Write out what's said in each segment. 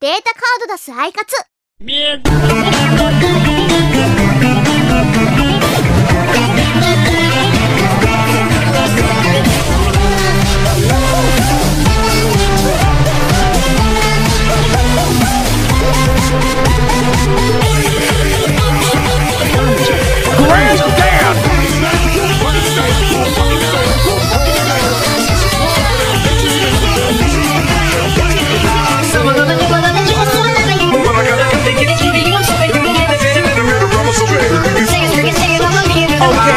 データカード出すアイカツ。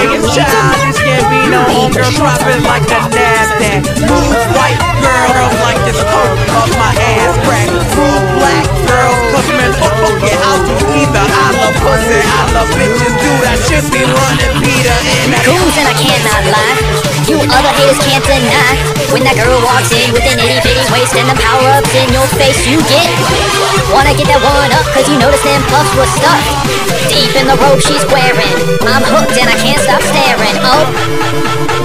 Okay, it's childish Gambino, homegirl dropping like the NASDAQ. Moves white girls like this coat of my ass crack. True black girls, cause men fuck get out to either. I love pussy, I love bitches, dude. I should be running Peter in that. Goons and I cannot lie. You other haters can't deny. When that girl walks in with an itty bitty waist and the power ups in your face, you get. Wanna get that one up, cause you notice them puffs was stuck Deep in the robe she's wearing. I'm hooked and I can't stop staring. Oh.